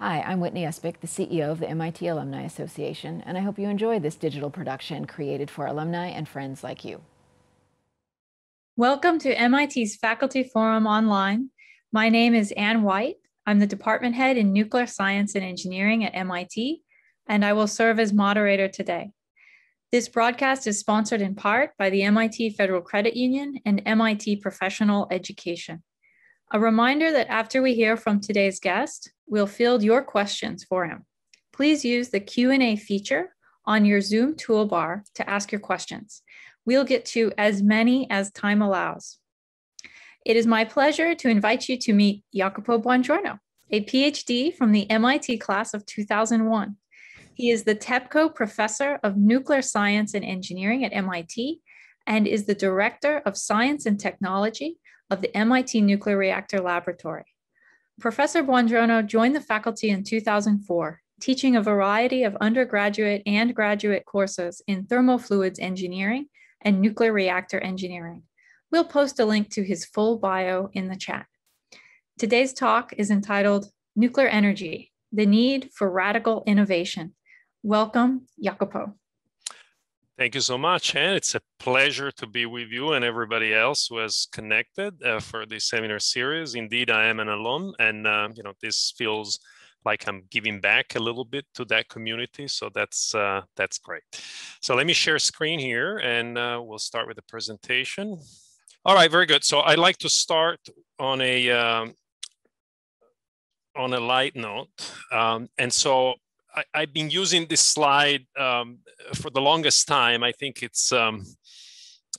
Hi, I'm Whitney Espich, the CEO of the MIT Alumni Association, and I hope you enjoy this digital production created for alumni and friends like you. Welcome to MIT's Faculty Forum Online. My name is Anne White. I'm the department head in nuclear science and engineering at MIT, and I will serve as moderator today. This broadcast is sponsored in part by the MIT Federal Credit Union and MIT Professional Education. A reminder that after we hear from today's guest, we'll field your questions for him. Please use the Q&A feature on your Zoom toolbar to ask your questions. We'll get to as many as time allows. It is my pleasure to invite you to meet Jacopo Buongiorno, a PhD from the MIT class of 2001. He is the TEPCO Professor of Nuclear Science and Engineering at MIT and is the Director of Science and Technology of the MIT Nuclear Reactor Laboratory. Professor Buongiorno joined the faculty in 2004, teaching a variety of undergraduate and graduate courses in thermofluids engineering and nuclear reactor engineering. We'll post a link to his full bio in the chat. Today's talk is entitled Nuclear Energy, the Need for Radical Innovation. Welcome, Jacopo. Thank you so much, and it's a pleasure to be with you and everybody else who has connected uh, for this seminar series. Indeed, I am an alum, and uh, you know this feels like I'm giving back a little bit to that community. So that's uh, that's great. So let me share screen here, and uh, we'll start with the presentation. All right, very good. So I'd like to start on a um, on a light note, um, and so I, have been using this slide um, for the longest time. I think it's um,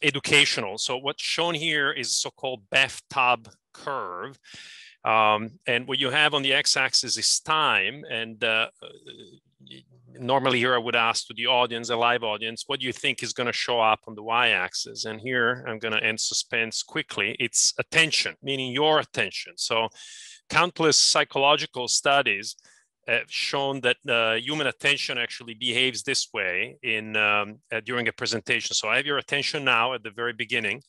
educational. So what's shown here is so-called bathtub curve. Um, and what you have on the x-axis is time. And uh, normally here I would ask to the audience, a live audience, what do you think is going to show up on the y-axis? And here I'm going to end suspense quickly. It's attention, meaning your attention. So countless psychological studies have shown that uh, human attention actually behaves this way in um, uh, during a presentation. So I have your attention now at the very beginning,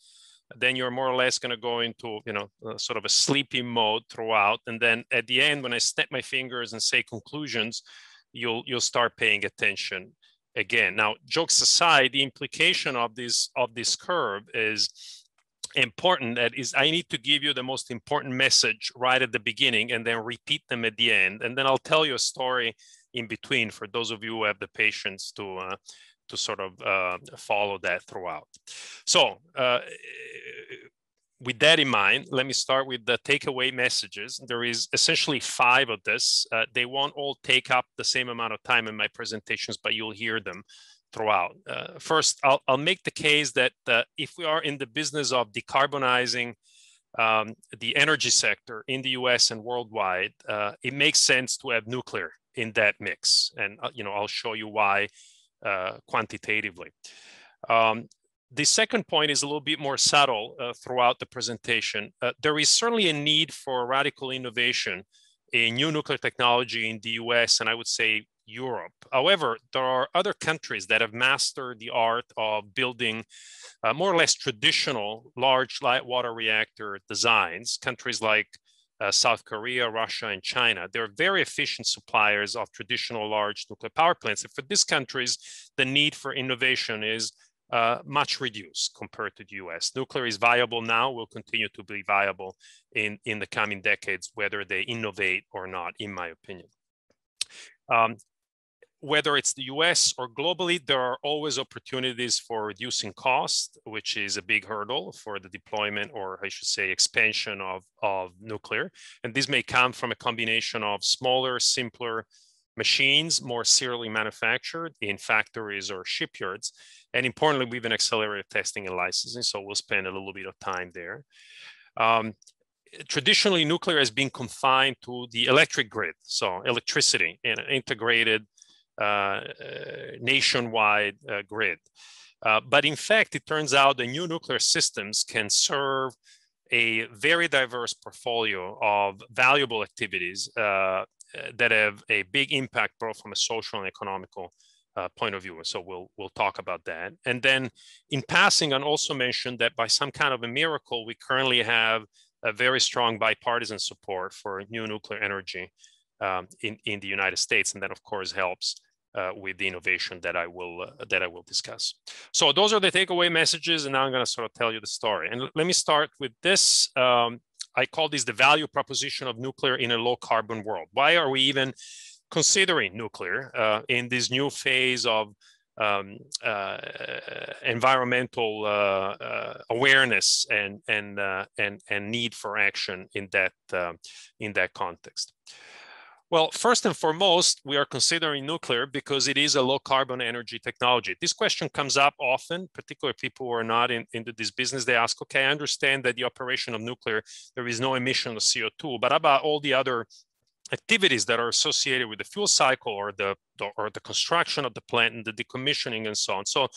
then you're more or less going to go into you know uh, sort of a sleepy mode throughout, and then at the end, when I snap my fingers and say conclusions, you'll you'll start paying attention again. Now, jokes aside, the implication of this of this curve is important that is I need to give you the most important message right at the beginning and then repeat them at the end. And then I'll tell you a story in between for those of you who have the patience to uh, to sort of uh, follow that throughout. So uh, with that in mind, let me start with the takeaway messages. There is essentially five of this. Uh, they won't all take up the same amount of time in my presentations, but you'll hear them throughout. Uh, first, I'll, I'll make the case that uh, if we are in the business of decarbonizing um, the energy sector in the US and worldwide, uh, it makes sense to have nuclear in that mix. And uh, you know, I'll show you why uh, quantitatively. Um, the second point is a little bit more subtle uh, throughout the presentation. there is certainly a need for radical innovation in new nuclear technology in the US and I would say Europe. However, there are other countries that have mastered the art of building uh, more or less traditional large light water reactor designs. Countries like uh, South Korea, Russia, and China. They're very efficient suppliers of traditional large nuclear power plants. And for these countries, the need for innovation is uh, much reduced compared to the US. Nuclear is viable now, will continue to be viable in, in the coming decades, whether they innovate or not, in my opinion. Um, whether it's the US or globally, there are always opportunities for reducing cost, which is a big hurdle for the deployment or I should say expansion of, of nuclear. And this may come from a combination of smaller, simpler machines, more serially manufactured in factories or shipyards. And importantly, we've been accelerated testing and licensing, so we'll spend a little bit of time there. Um, traditionally, nuclear has been confined to the electric grid, so electricity and integrated nationwide uh, grid. but in fact, it turns out the new nuclear systems can serve a very diverse portfolio of valuable activities uh, that have a big impact both from a social and economical uh, point of view. So we'll we'll talk about that. And then in passing, I'll also mentioned that by some kind of a miracle, we currently have a very strong bipartisan support for new nuclear energy um, in, in the United States. And that, of course, helps uh, with the innovation that I will uh, that I will discuss. So those are the takeaway messages, and now I'm going to sort of tell you the story. And let me start with this. Um, I call this the value proposition of nuclear in a low carbon world. Why are we even considering nuclear uh, in this new phase of um, uh, environmental uh, uh, awareness and and and and need for action in that in that context? Well, first and foremost, we are considering nuclear because it is a low carbon energy technology. This question comes up often, particularly people who are not in, into this business. They ask, okay, I understand that the operation of nuclear, there is no emission of CO2, but about all the other activities that are associated with the fuel cycle or the, or the construction of the plant and the decommissioning and so on. So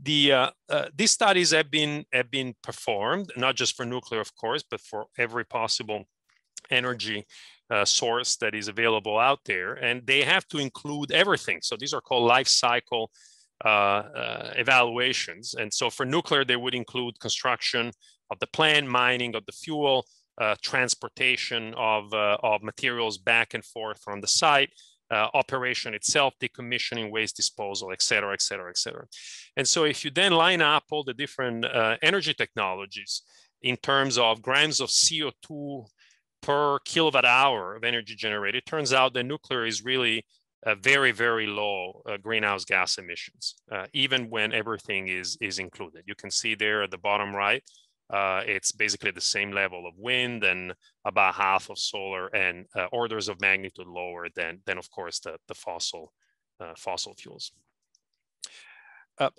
the uh, uh, these studies have been have been performed not just for nuclear, of course, but for every possible energy uh, source that is available out there, and they have to include everything. So these are called life cycle uh, uh, evaluations. And so for nuclear, they would include construction of the plant, mining of the fuel, uh, transportation of, uh, of materials back and forth from the site, uh, operation itself, decommissioning, waste disposal, et cetera, et cetera, et cetera. And so if you then line up all the different uh, energy technologies in terms of grams of CO2 per kilowatt hour of energy generated, it turns out that nuclear is really uh, very, very low uh, greenhouse gas emissions, uh, even when everything is, is included. You can see there at the bottom right, uh, it's basically the same level of wind and about half of solar and uh, orders of magnitude lower than, than of course, the, the fossil, uh, fossil fuels.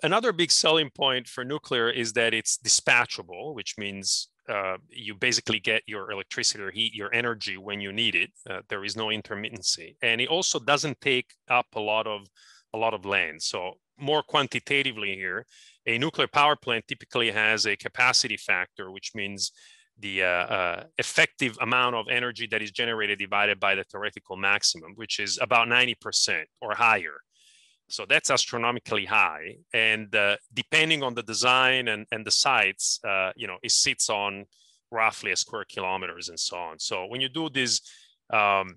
Another big selling point for nuclear is that it's dispatchable, which means uh, you basically get your electricity or heat, your energy when you need it. Uh, there is no intermittency, and it also doesn't take up a lot of a lot of land. So more quantitatively here, a nuclear power plant typically has a capacity factor, which means the uh, uh, effective amount of energy that is generated divided by the theoretical maximum, which is about 90% or higher. So that's astronomically high. And uh, depending on the design and, and the sites, uh, you know, it sits on roughly a square kilometers and so on. So when you do this, um,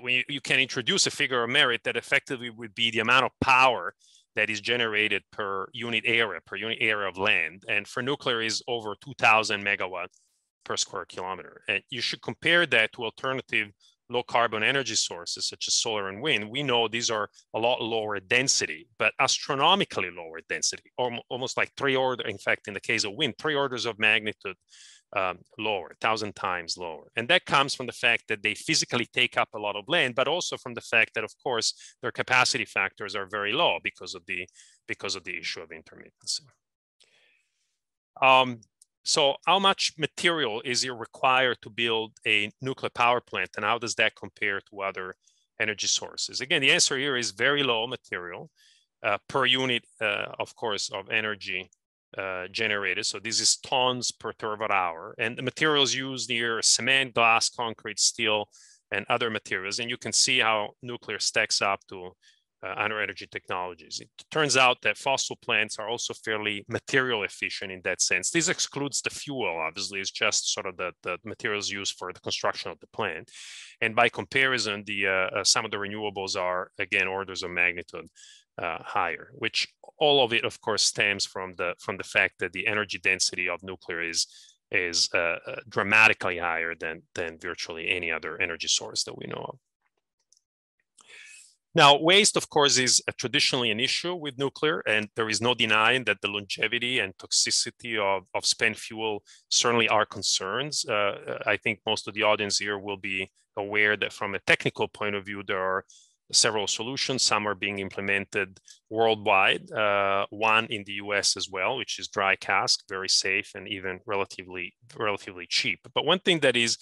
when you, you can introduce a figure of merit that effectively would be the amount of power that is generated per unit area, per unit area of land. And for nuclear is over 2000 megawatt per square kilometer. And you should compare that to alternative low carbon energy sources such as solar and wind. We know these are a lot lower density, but astronomically lower density, almost like three order, in fact, in the case of wind, three orders of magnitude um, lower, thousand times lower. And that comes from the fact that they physically take up a lot of land, but also from the fact that, of course, their capacity factors are very low because of the because of the issue of intermittency. Um, so how much material is it required to build a nuclear power plant and how does that compare to other energy sources? Again, the answer here is very low material uh, per unit, uh, of course, of energy uh, generated. So this is tons per terawatt hour. And the materials used here are cement, glass, concrete, steel, and other materials. And you can see how nuclear stacks up to uh, other energy technologies. It turns out that fossil plants are also fairly material efficient in that sense. This excludes the fuel, obviously, it's just sort of the, the materials used for the construction of the plant. And by comparison, the uh, uh some of the renewables are, again, orders of magnitude uh, higher, which all of it, of course, stems from the from the fact that the energy density of nuclear is is uh, uh, dramatically higher than than virtually any other energy source that we know of. Now, waste, of course, is traditionally an issue with nuclear, and there is no denying that the longevity and toxicity of, of spent fuel certainly are concerns. Uh, I think most of the audience here will be aware that from a technical point of view, there are several solutions. Some are being implemented worldwide, uh, one in the US as well, which is dry cask, very safe and even relatively, relatively cheap. But one thing that is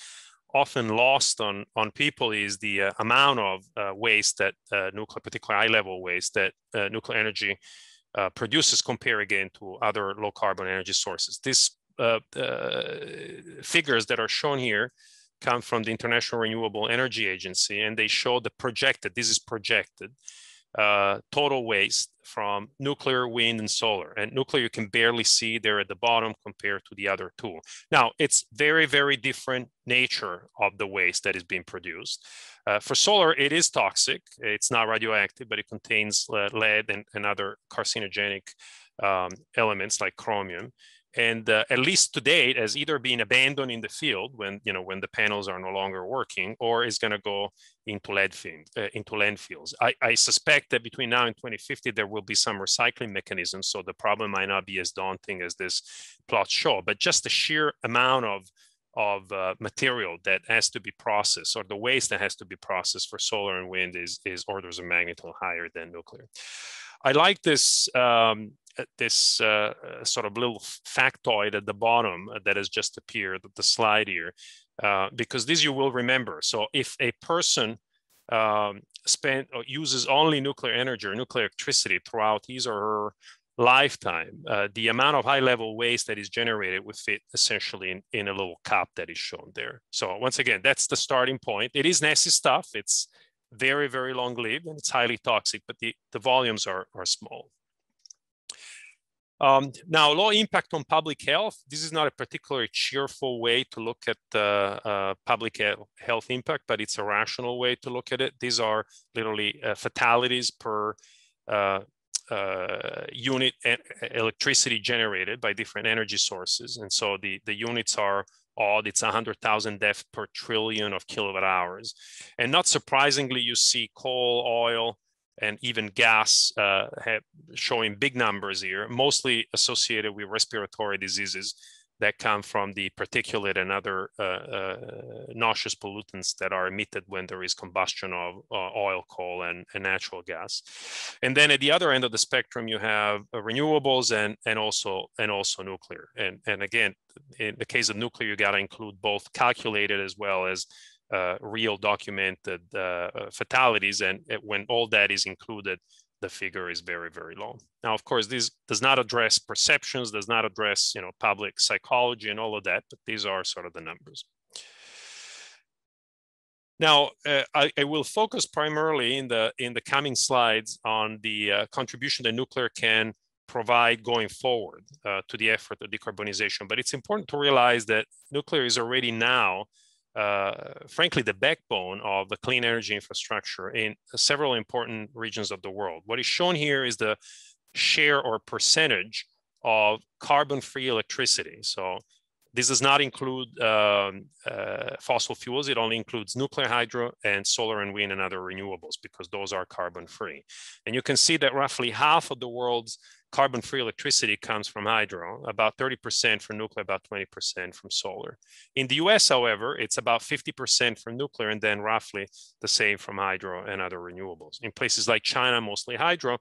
often lost on, on people is the uh, amount of uh, waste that uh, nuclear, particularly high level waste that uh, nuclear energy uh, produces compare again to other low carbon energy sources. These figures that are shown here come from the International Renewable Energy Agency, and they show the projected, this is projected, uh, total waste from nuclear, wind, and solar. And nuclear you can barely see there at the bottom compared to the other two. Now, it's very, very different nature of the waste that is being produced. Uh, for solar, it is toxic. It's not radioactive, but it contains uh, lead and, and other carcinogenic um, elements like chromium and uh, at least to date has either been abandoned in the field when you know when the panels are no longer working or is going to go into lead field, uh, into landfills. I, I, suspect that between now and 2050 there will be some recycling mechanisms so the problem might not be as daunting as this plot show but just the sheer amount of of uh, material that has to be processed or the waste that has to be processed for solar and wind is is orders of magnitude higher than nuclear. I like this um, uh, this uh, uh, sort of little factoid at the bottom that has just appeared the slide here, uh, because this you will remember. So if a person um, uses only nuclear energy or nuclear electricity throughout his or her lifetime, uh, the amount of high level waste that is generated would fit essentially in, in a little cup that is shown there. So once again, that's the starting point. It is nasty stuff. It's very, very long lived and it's highly toxic, but the, the volumes are, are small. Um, now, low impact on public health. This is not a particularly cheerful way to look at uh, uh, public health impact, but it's a rational way to look at it. These are literally uh, fatalities per uh, uh, unit electricity generated by different energy sources. And so the, the units are odd. It's 100,000 deaths per trillion of kilowatt hours. And not surprisingly, you see coal, oil, and even gas uh, showing big numbers here, mostly associated with respiratory diseases that come from the particulate and other uh, uh, noxious pollutants that are emitted when there is combustion of uh, oil, coal, and, and, natural gas. And then at the other end of the spectrum, you have uh, renewables and, and also and also nuclear. And, and again, in the case of nuclear, you got to include both calculated as well as uh, real documented uh, uh, fatalities. And when all that is included, the figure is very, very low. Now, of course, this does not address perceptions, does not address you know, public psychology and all of that, but these are sort of the numbers. Now, uh, I, I, will focus primarily in the, in the coming slides on the uh, contribution that nuclear can provide going forward uh, to the effort of decarbonization. But it's important to realize that nuclear is already now frankly, the backbone of the clean energy infrastructure in several important regions of the world. What is shown here is the share or percentage of carbon-free electricity. So this does not include um, uh, fossil fuels. It only includes nuclear, hydro, and solar and wind and other renewables because those are carbon-free. And you can see that roughly half of the world's carbon-free electricity comes from hydro, about 30% from nuclear, about 20% from solar. In the US, however, it's about 50% from nuclear and then roughly the same from hydro and other renewables. In places like China, mostly hydro,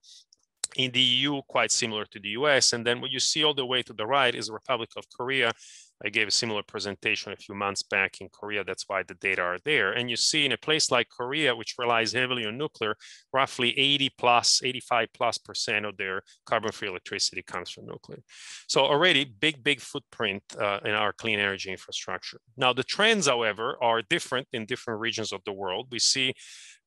in the EU, quite similar to the US. And then what you see all the way to the right is the Republic of Korea, I gave a similar presentation a few months back in Korea. That's why the data are there. And you see in a place like Korea, which relies heavily on nuclear, roughly 80 plus, 85 plus percent of their carbon-free electricity comes from nuclear. So already big, big footprint uh, in our clean energy infrastructure. Now the trends, however, are different in different regions of the world. We see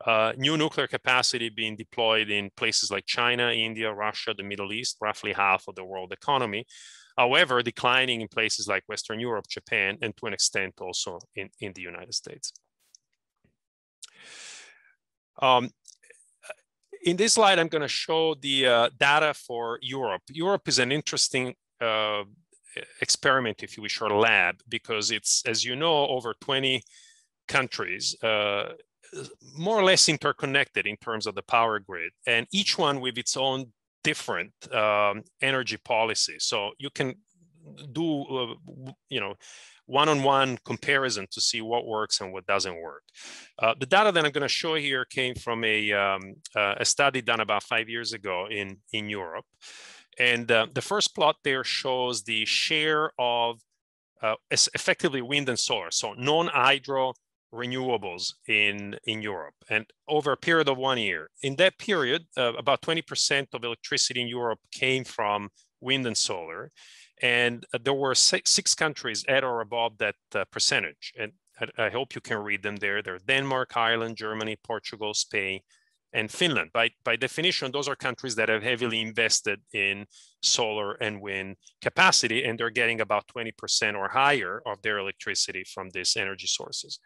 uh, new nuclear capacity being deployed in places like China, India, Russia, the Middle East, roughly half of the world economy. However, declining in places like Western Europe, Japan, and to an extent also in, in the United States. Um, in this slide, I'm going to show the uh, data for Europe. Europe is an interesting uh, experiment, if you wish, or lab, because it's, as you know, over 20 countries, uh, more or less interconnected in terms of the power grid, and each one with its own different um, energy policies. So you can do, uh, you know, one-on-one comparison to see what works and what doesn't work. Uh, the data that I'm going to show here came from a, um, uh, a study done about five years ago in, in Europe. And uh, the first plot there shows the share of uh, effectively wind and solar, so non-hydro renewables in, in Europe and over a period of one year. In that period, uh, about 20% of electricity in Europe came from wind and solar. And uh, there were six, six, countries at or above that uh, percentage. And I, I, hope you can read them there. They're Denmark, Ireland, Germany, Portugal, Spain, and Finland. By, by definition, those are countries that have heavily invested in solar and wind capacity, and they're getting about 20% or higher of their electricity from these energy sources.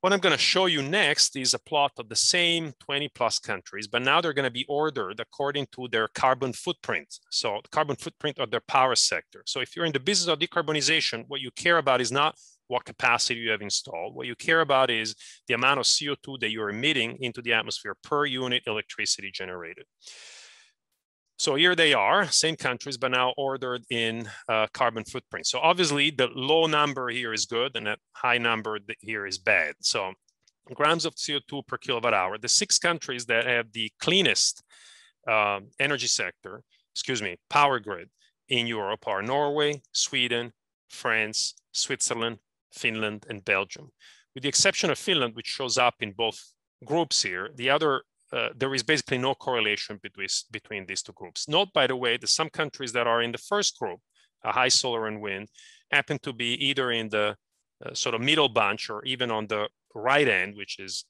What I'm going to show you next is a plot of the same 20 plus countries, but now they're going to be ordered according to their carbon footprint. So the carbon footprint of their power sector. So if you're in the business of decarbonization, what you care about is not what capacity you have installed. What you care about is the amount of CO2 that you're emitting into the atmosphere per unit electricity generated. So here they are, same countries, but now ordered in uh, carbon footprint. So obviously the low number here is good and that high number here is bad. So grams of CO2 per kilowatt hour. The six countries that have the cleanest uh, energy sector, excuse me, power grid in Europe are Norway, Sweden, France, Switzerland, Finland, and Belgium. With the exception of Finland, which shows up in both groups here, the other uh, there is basically no correlation between, between these two groups. Note, by the way, that some countries that are in the first group, uh, high solar and wind, happen to be either in the uh, sort of middle bunch or even on the right end, which is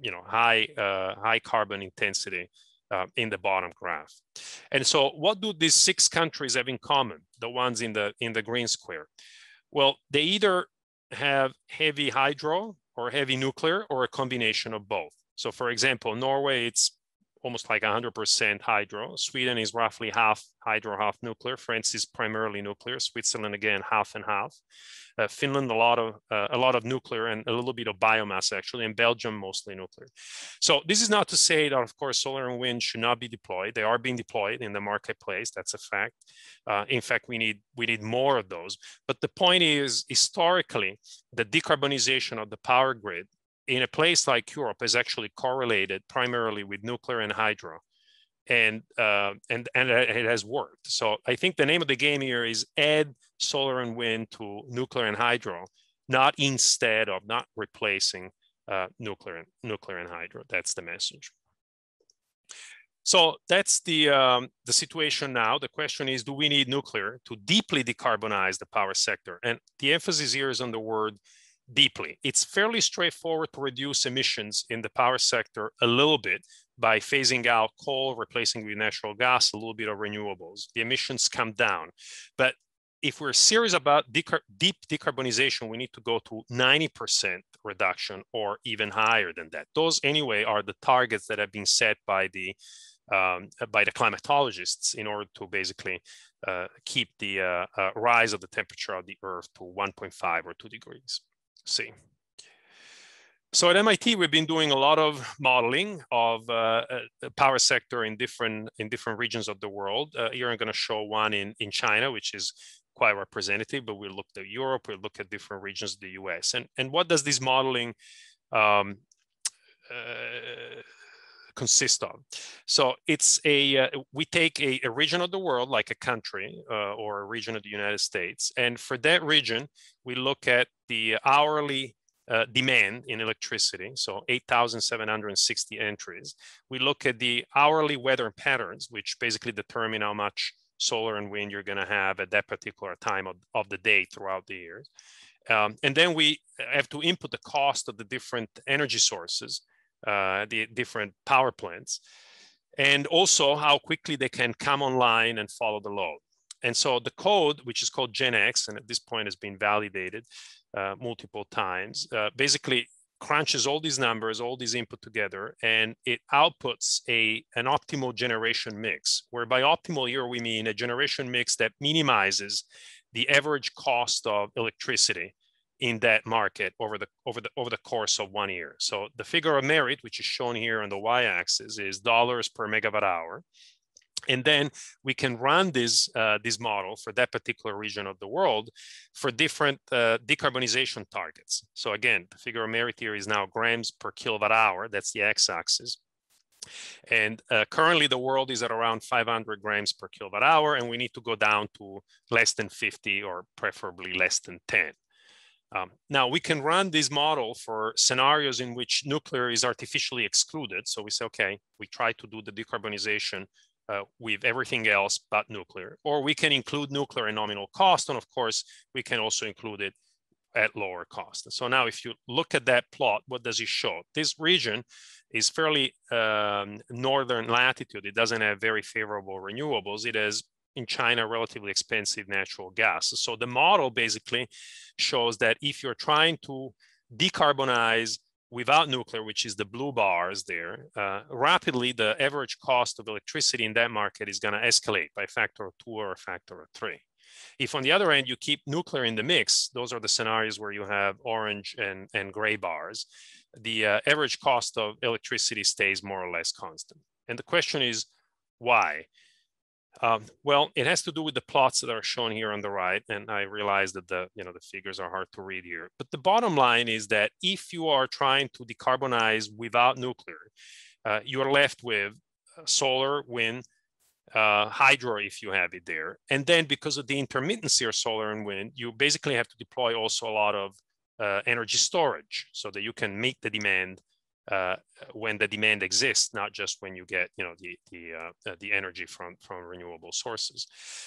you know high uh, high carbon intensity uh, in the bottom graph. And so, what do these six countries have in common? The ones in the in the green square. Well, they either have heavy hydro or heavy nuclear or a combination of both. So for example, Norway, it's almost like 100% hydro. Sweden is roughly half hydro, half nuclear. France is primarily nuclear. Switzerland, again, half and half. Uh, Finland, a lot of uh, a lot of nuclear and a little bit of biomass actually, and Belgium mostly nuclear. So this is not to say that, of course, solar and wind should not be deployed. They are being deployed in the marketplace. That's a fact. Uh, in fact, we need we need more of those. But the point is, historically, the decarbonization of the power grid in a place like Europe is actually correlated primarily with nuclear and hydro. And, uh, and, and it has worked. So I think the name of the game here is add solar and wind to nuclear and hydro, not instead of not replacing uh, nuclear, and, nuclear and hydro. That's the message. So that's the, um, the situation now. The question is, do we need nuclear to deeply decarbonize the power sector? And the emphasis here is on the word deeply. It's fairly straightforward to reduce emissions in the power sector a little bit by phasing out coal, replacing with natural gas, a little bit of renewables. The emissions come down. But if we're serious about decar deep decarbonization, we need to go to 90% reduction or even higher than that. Those, anyway, are the targets that have been set by the um, by the climatologists in order to basically uh, keep the uh, uh, rise of the temperature of the Earth to 1.5 or 2 degrees see. So at MIT, we've been doing a lot of modeling of uh, uh, the power sector in different in different regions of the world. Uh, here I'm going to show one in, in China, which is quite representative, but we looked at Europe, we look at different regions of the US. And, and what does this modeling um, uh, consist of? So it's a, uh, we take a, a, region of the world, like a country uh, or a region of the United States. And for that region, we look at the hourly uh, demand in electricity, so 8,760 entries. We look at the hourly weather patterns, which basically determine how much solar and wind you're gonna have at that particular time of, of the day throughout the year. Um, and then we have to input the cost of the different energy sources uh, the different power plants, and also how quickly they can come online and follow the load. And so the code, which is called GenX, and at this point has been validated uh, multiple times, uh, basically crunches all these numbers, all these input together, and it outputs a, an optimal generation mix, where by optimal here we mean a generation mix that minimizes the average cost of electricity in that market over the over the over the course of one year. So the figure of merit, which is shown here on the y-axis, is dollars per megawatt hour. And then we can run this, uh, this model for that particular region of the world for different uh, decarbonization targets. So again, the figure of merit here is now grams per kilowatt hour. That's the x-axis. And uh, currently the world is at around 500 grams per kilowatt hour, and we need to go down to less than 50 or preferably less than 10. Um, now we can run this model for scenarios in which nuclear is artificially excluded. So we say, okay, we try to do the decarbonization uh, with everything else but nuclear, or we can include nuclear in nominal cost. And of course, we can also include it at lower cost. So now if you look at that plot, what does it show? This region is fairly um, northern latitude. It doesn't have very favorable renewables. It has in China relatively expensive natural gas. So the model basically shows that if you're trying to decarbonize without nuclear, which is the blue bars there, uh, rapidly the average cost of electricity in that market is going to escalate by factor of two or factor of three. If on the other end, you keep nuclear in the mix, those are the scenarios where you have orange and, and gray bars, the uh, average cost of electricity stays more or less constant. And the question is, why? Um, well, it has to do with the plots that are shown here on the right. And I realize that the, you know, the figures are hard to read here. But the bottom line is that if you are trying to decarbonize without nuclear, uh, you are left with uh, solar, wind, uh, hydro if you have it there. And then because of the intermittency of solar and wind, you basically have to deploy also a lot of uh, energy storage so that you can meet the demand uh, when the demand exists, not just when you get you know the the uh, uh, the energy from from renewable sources.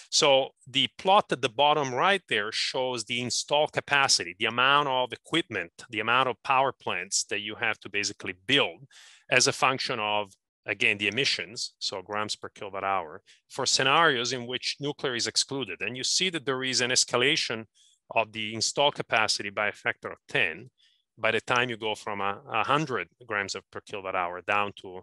So the plot at the bottom right there shows the install capacity, the amount of equipment, the amount of power plants that you have to basically build as a function of again, the emissions, so grams per kilowatt hour, for scenarios in which nuclear is excluded. And you see that there is an escalation of the installed capacity by a factor of 10 by the time you go from a, 100 grams of per kilowatt hour down to,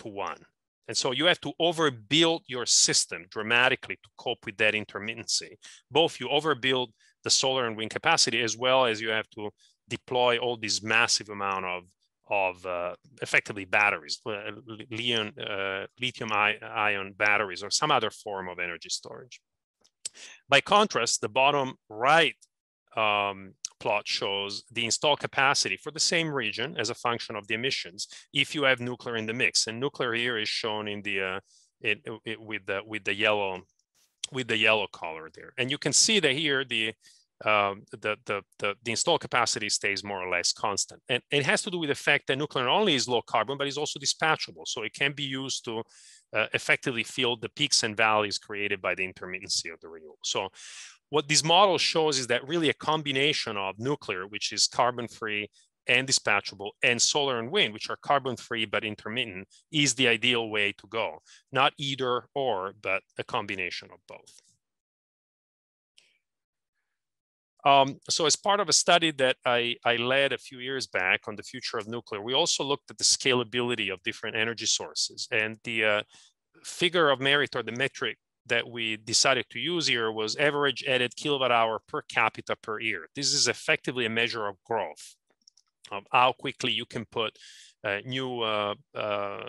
to one. And so you have to overbuild your system dramatically to cope with that intermittency. Both you overbuild the solar and wind capacity as well as you have to deploy all this massive amount of of uh, effectively batteries, uh, lithium, uh, lithium ion batteries, or some other form of energy storage. By contrast, the bottom right um, plot shows the installed capacity for the same region as a function of the emissions if you have nuclear in the mix. And nuclear here is shown in the uh, it, it, with the with the yellow with the yellow color there. And you can see that here the um, the, the, the, the installed capacity stays more or less constant. And it has to do with the fact that nuclear not only is low carbon, but is also dispatchable. So it can be used to uh, effectively fill the peaks and valleys created by the intermittency of the renewable. So what this model shows is that really a combination of nuclear, which is carbon-free and dispatchable, and solar and wind, which are carbon-free but intermittent, is the ideal way to go. Not either or, but a combination of both. Um, so as part of a study that I, I led a few years back on the future of nuclear, we also looked at the scalability of different energy sources. And the uh, figure of merit or the metric that we decided to use here was average added kilowatt hour per capita per year. This is effectively a measure of growth, of how quickly you can put uh, new uh, uh,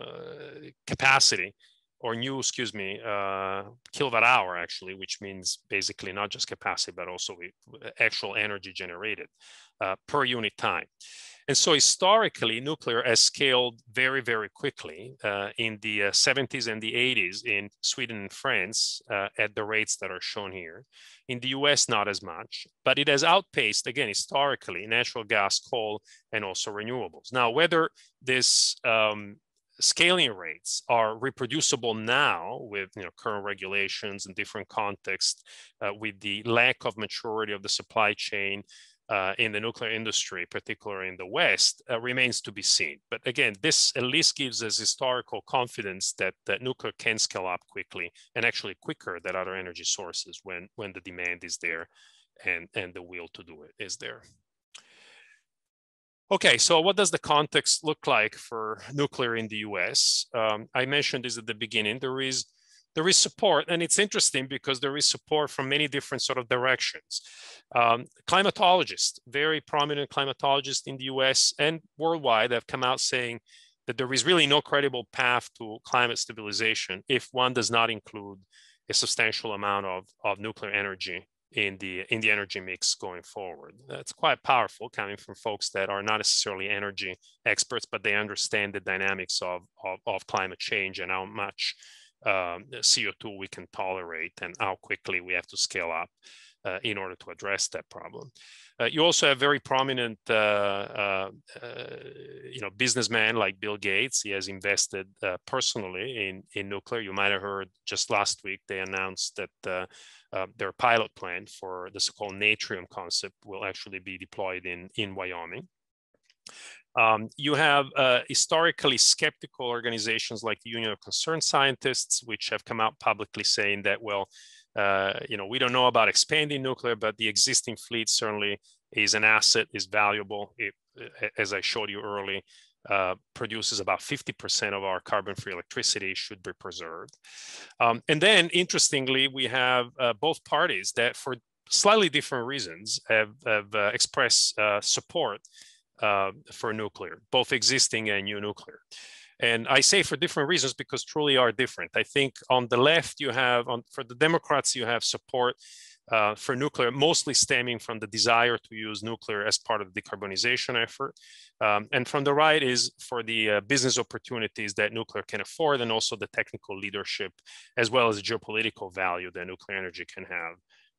capacity or new, excuse me, uh, kilowatt hour actually, which means basically not just capacity, but also actual energy generated uh, per unit time. And so historically, nuclear has scaled very, very quickly uh, in the uh, 70s and the 80s in Sweden and France uh, at the rates that are shown here. In the US, not as much, but it has outpaced, again, historically, natural gas, coal, and also renewables. Now, whether this um, scaling rates are reproducible now with you know, current regulations and different contexts, uh, with the lack of maturity of the supply chain uh, in the nuclear industry, particularly in the West, uh, remains to be seen. But again, this at least gives us historical confidence that, that nuclear can scale up quickly and actually quicker than other energy sources when, when the demand is there and, and the will to do it is there. Okay, so what does the context look like for nuclear in the US? Um, I mentioned this at the beginning. There is there is support, and it's interesting because there is support from many different sort of directions. Um, climatologists, very prominent climatologists in the US and worldwide have come out saying that there is really no credible path to climate stabilization if one does not include a substantial amount of, of nuclear energy in the in the energy mix going forward. That's quite powerful coming from folks that are not necessarily energy experts, but they understand the dynamics of, of, of climate change and how much um, CO2 we can tolerate and how quickly we have to scale up uh, in order to address that problem. Uh, you also have very prominent, uh, uh, uh you know, businessmen like Bill Gates. He has invested uh, personally in, in nuclear. You might have heard just last week they announced that their pilot plant for the so-called Natrium concept will actually be deployed in, in Wyoming. Um, you have uh, historically skeptical organizations like the Union of Concerned Scientists, which have come out publicly saying that, well, uh, you know, we don't know about expanding nuclear, but the existing fleet certainly is an asset, is valuable. It, as I showed you early, uh, produces about 50% of our carbon-free electricity should be preserved. Um, and then, interestingly, we have uh, both parties that, for slightly different reasons, have, have uh, expressed uh, support uh, for nuclear, both existing and new nuclear. And I say for different reasons because truly are different. I think on the left, you have, on, for the Democrats, you have support uh, for nuclear, mostly stemming from the desire to use nuclear as part of the decarbonization effort. Um, and from the right is for the uh, business opportunities that nuclear can afford and also the technical leadership, as well as the geopolitical value that nuclear energy can have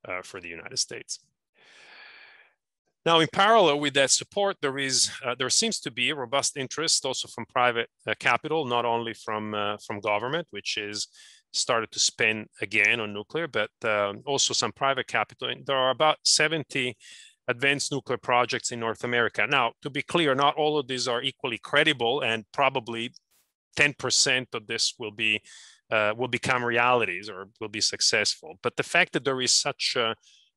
uh, for the United States. Now, in parallel with that support, there is uh, there seems to be robust interest also from private uh, capital, not only from uh, from government, which is started to spend again on nuclear, but um, also some private capital. And there are about 70 advanced nuclear projects in North America. Now, to be clear, not all of these are equally credible, and probably 10% of this will be uh, will become realities or will be successful. But the fact that there is such a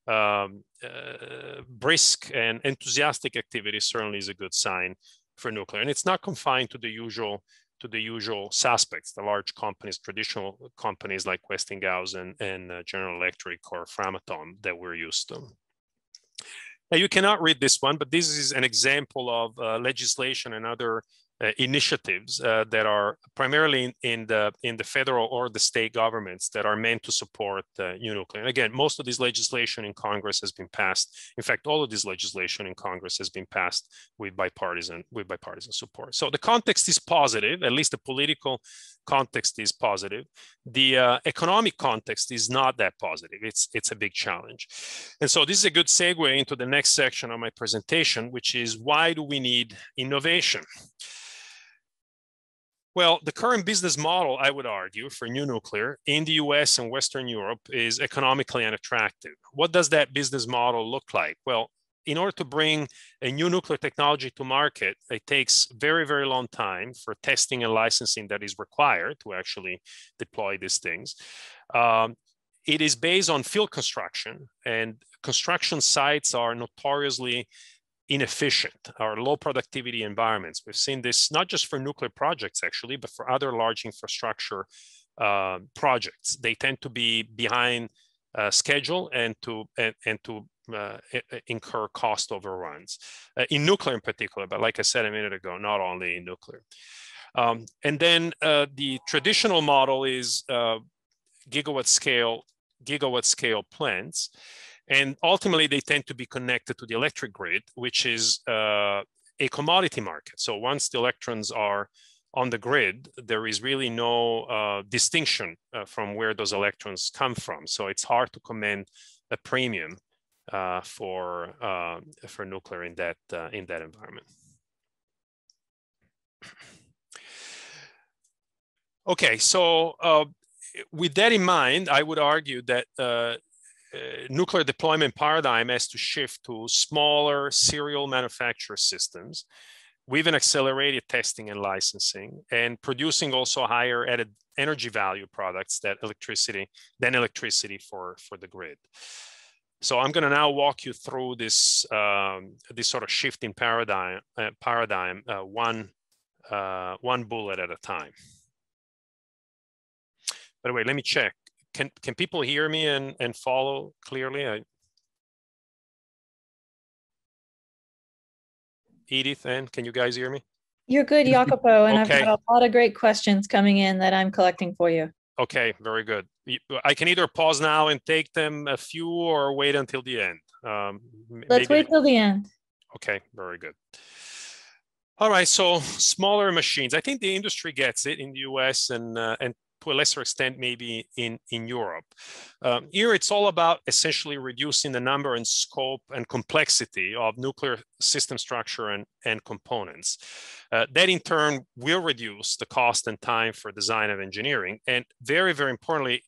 um, uh, brisk and enthusiastic activity certainly is a good sign for nuclear. And it's not confined to the usual to the usual suspects, the large companies, traditional companies like Westinghouse and, and uh, General Electric or Framatome that we're used to. Now, you cannot read this one, but this is an example of uh, legislation and other initiatives uh, that are primarily in, in, the in the federal or the state governments that are meant to support uh, nuclear. And again, most of this legislation in Congress has been passed. In fact, all of this legislation in Congress has been passed with bipartisan with bipartisan support. So the context is positive. At least the political context is positive. The uh, economic context is not that positive. It's it's a big challenge. And so this is a good segue into the next section of my presentation, which is why do we need innovation? Well, the current business model, I would argue, for new nuclear in the US and Western Europe is economically unattractive. What does that business model look like? Well, in order to bring a new nuclear technology to market, it takes very, very long time for testing and licensing that is required to actually deploy these things. Um, it is based on field construction, and construction sites are notoriously inefficient or low productivity environments. We've seen this not just for nuclear projects, actually, but for other large infrastructure uh, projects. They tend to be behind uh, schedule and to and, and to uh, incur cost overruns uh, in nuclear in particular. But like I said a minute ago, not only in nuclear. Um, and then uh, the traditional model is uh, gigawatt scale gigawatt scale plants. And ultimately, they tend to be connected to the electric grid, which is uh, a commodity market. So once the electrons are on the grid, there is really no uh, distinction uh, from where those electrons come from. So it's hard to command a premium uh, for uh, for nuclear in that uh, in that environment. Okay, so with that in mind, I would argue that uh, nuclear deployment paradigm has to shift to smaller serial manufacture systems with an accelerated testing and licensing and producing also higher added energy value products that electricity than electricity for, for the grid. So I'm going to now walk you through this um, this sort of shift in paradigm uh, paradigm uh, one uh, one bullet at a time. By the way, let me check can can people hear me and and follow clearly? I, Edith and can you guys hear me? You're good, Jacopo, and okay. I've got a lot of great questions coming in that I'm collecting for you. Okay, very good. I can either pause now and take them a few or wait until the end. Um, Let's maybe... wait till the end. Okay, very good. All right, so smaller machines. I think the industry gets it in the US and uh, and to a lesser extent, maybe in, in Europe. Um, here, it's all about essentially reducing the number and scope and complexity of nuclear system structure and, and components. Uh, that in turn will reduce the cost and time for design of engineering. And very, very importantly,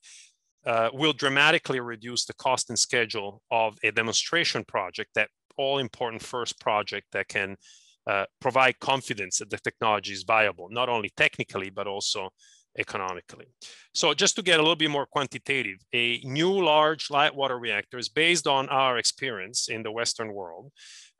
uh, will dramatically reduce the cost and schedule of a demonstration project, that all important first project that can uh, provide confidence that the technology is viable, not only technically, but also economically. So just to get a little bit more quantitative, a new large light water reactor is based on our experience in the Western world,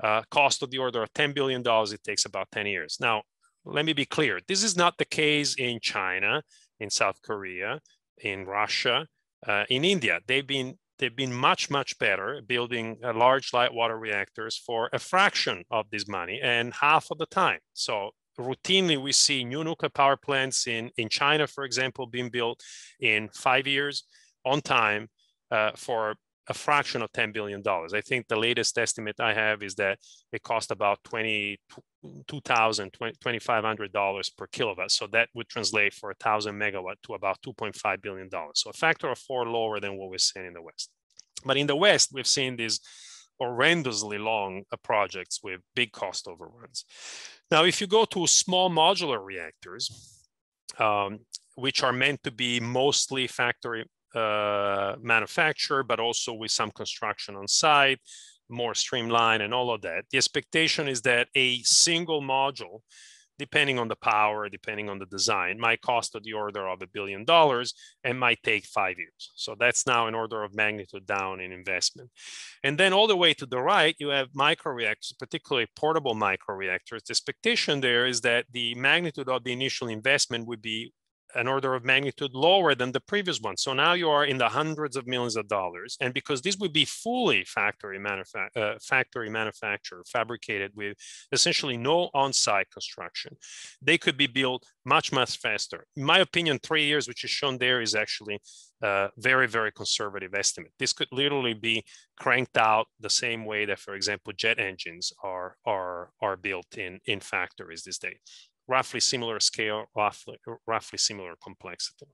uh, cost of the order of $10 billion, it takes about 10 years. Now, let me be clear, this is not the case in China, in South Korea, in Russia, uh, in India. They've been they've been much much better building uh, large light water reactors for a fraction of this money and half of the time. So routinely we see new nuclear power plants in, in China, for example, being built in five years on time uh, for a fraction of $10 billion. I think the latest estimate I have is that it cost about 20, $2,000, $2,500 per kilowatt. So that would translate for a thousand megawatt to about $2.5 billion. So a factor of four lower than what we're seeing in the West. But in the West, we've seen these horrendously long uh, projects with big cost overruns. Now, if you go to small modular reactors, um, which are meant to be mostly factory uh, manufactured, but also with some construction on site, more streamlined and all of that. The expectation is that a single module depending on the power, depending on the design, might cost of the order of a billion dollars and might take five years. So that's now an order of magnitude down in investment. And then all the way to the right, you have microreactors, particularly portable microreactors. The expectation there is that the magnitude of the initial investment would be an order of magnitude lower than the previous one. So now you are in the hundreds of millions of dollars. And because this would be fully factory, manufa uh, factory manufactured, fabricated with essentially no on-site construction, they could be built much, much faster. In my opinion, three years, which is shown there, is actually a very, very conservative estimate. This could literally be cranked out the same way that, for example, jet engines are, are, are built in, in factories these days roughly similar scale, roughly, roughly similar complexity.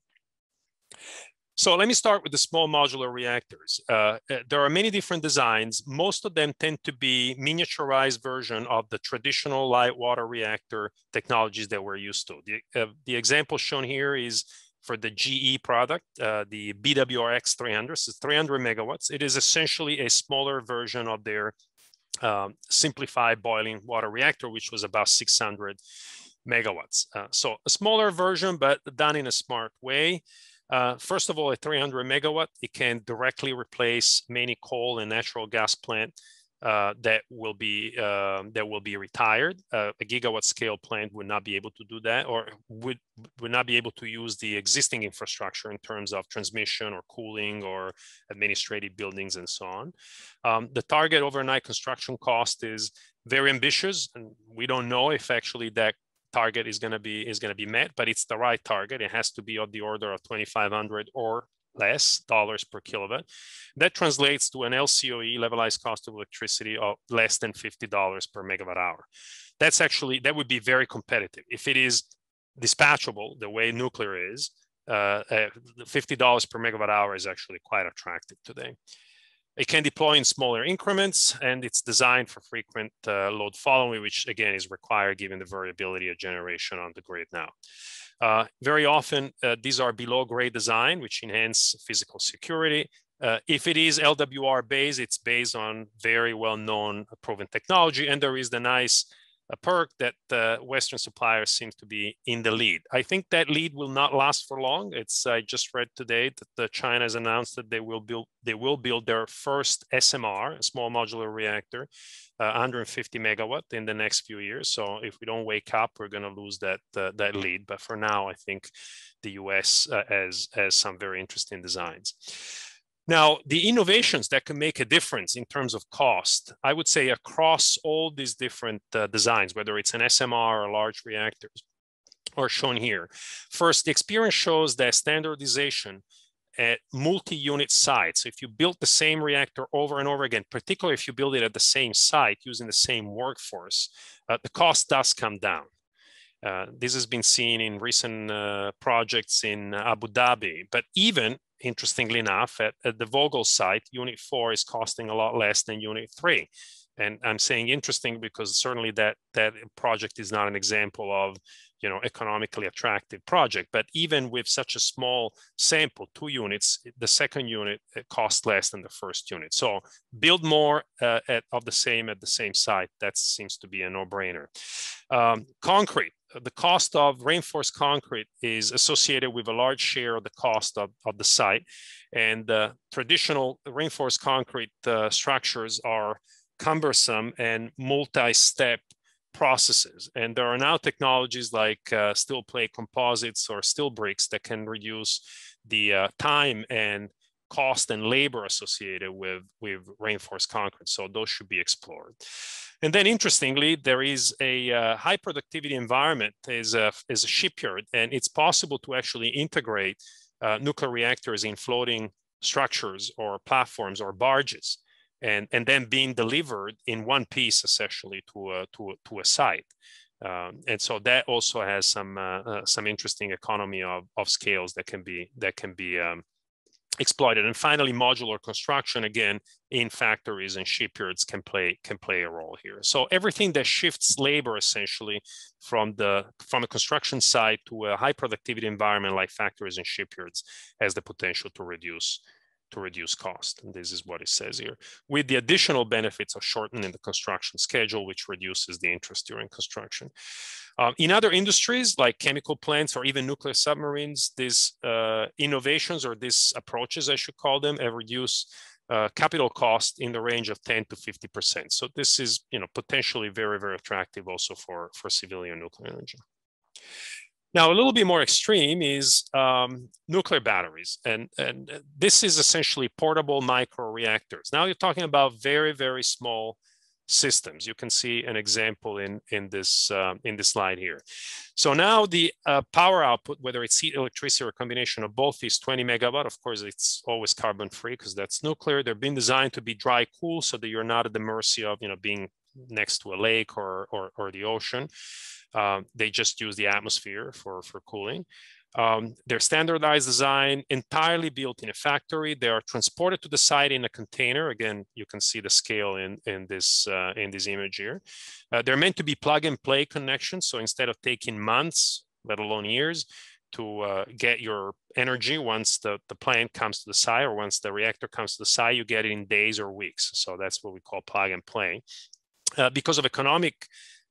So let me start with the small modular reactors. Uh, uh, there are many different designs. Most of them tend to be miniaturized version of the traditional light water reactor technologies that we're used to. The, uh, the example shown here is for the GE product, uh, the BWRX 300, it's 300 megawatts. It is essentially a smaller version of their um, simplified boiling water reactor, which was about 600 megawatts. Uh, so a smaller version, but done in a smart way. Uh, first of all, a 300 megawatt, it can directly replace many coal and natural gas plant uh, that will be uh, that will be retired. Uh, a gigawatt scale plant would not be able to do that, or would would not be able to use the existing infrastructure in terms of transmission or cooling or administrative buildings and so on. Um, the target overnight construction cost is very ambitious, and we don't know if actually that target is going to be is going to be met, but it's the right target. It has to be of the order of 2,500 or less dollars per kilowatt. That translates to an LCOE levelized cost of electricity of less than $50 per megawatt hour. That's actually, that would be very competitive. If it is dispatchable the way nuclear is, uh, uh, $50 per megawatt hour is actually quite attractive today. It can deploy in smaller increments and it's designed for frequent uh, load following, which again is required given the variability of generation on the grid now. Uh, very often, uh, these are below grade design, which enhance physical security. Uh, if it is LWR based, it's based on very well-known proven technology. And there is the nice a perk that uh, Western suppliers seem to be in the lead. I think that lead will not last for long. It's I just read today that the China has announced that they will build they will build their first SMR, a small modular reactor, uh, 150 megawatt in the next few years. So if we don't wake up, we're going to lose that uh, that lead. But for now, I think the U.S. Uh, has has some very interesting designs. Now, the innovations that can make a difference in terms of cost, I would say across all these different uh, designs, whether it's an SMR or large reactors, are shown here. First, the experience shows that standardization at multi-unit sites. So if you build the same reactor over and over again, particularly if you build it at the same site using the same workforce, uh, the cost does come down. Uh, this has been seen in recent uh, projects in Abu Dhabi, but even interestingly enough, at, at, the Vogtle site, Unit 4 is costing a lot less than Unit 3. And I'm saying interesting because certainly that, that project is not an example of you know, economically attractive project. But even with such a small sample, two units, the second unit costs less than the first unit. So build more uh, at, of the same at the same site. That seems to be a no-brainer. Um, concrete. The cost of reinforced concrete is associated with a large share of the cost of, of the site. And uh, traditional reinforced concrete uh, structures are cumbersome and multi-step processes. And there are now technologies like uh, steel plate composites or steel bricks that can reduce the uh, time and cost and labor associated with, with reinforced concrete. So those should be explored. And then interestingly, there is a uh, high productivity environment is a, is a shipyard, and it's possible to actually integrate uh, nuclear reactors in floating structures or platforms or barges and, and then being delivered in one piece essentially to a, to a, to a site. Um, and so that also has some uh, uh, some interesting economy of, of scales that can be that can be um, exploited. And finally, modular construction again in factories and shipyards can play can play a role here. So everything that shifts labor essentially from the from a construction site to a high productivity environment like factories and shipyards has the potential to reduce to reduce cost. And this is what it says here, with the additional benefits of shortening the construction schedule, which reduces the interest during construction. Um, in other industries like chemical plants or even nuclear submarines, these uh, innovations or these approaches, I should call them, have reduced uh, capital cost in the range of 10 to 50%. So this is you know, potentially very, very attractive also for, for civilian nuclear energy. Now, a little bit more extreme is um, nuclear batteries. And, and this is essentially portable micro reactors. Now you're talking about very, very small systems. You can see an example in, in, this, uh, in this slide here. So now the uh, power output, whether it's heat, electricity, or a combination of both is 20 megawatt. Of course, it's always carbon free because that's nuclear. They're being designed to be dry cool so that you're not at the mercy of you know, being next to a lake or, or, or the ocean. Um, they just use the atmosphere for, for cooling. Um, they're standardized design, entirely built in a factory. They are transported to the site in a container. Again, you can see the scale in, in, this, uh, in this image here. Uh, they're meant to be plug and play connections. So instead of taking months, let alone years, to uh, get your energy once the, the plant comes to the site or once the reactor comes to the site, you get it in days or weeks. So that's what we call plug and play. Uh, because of economic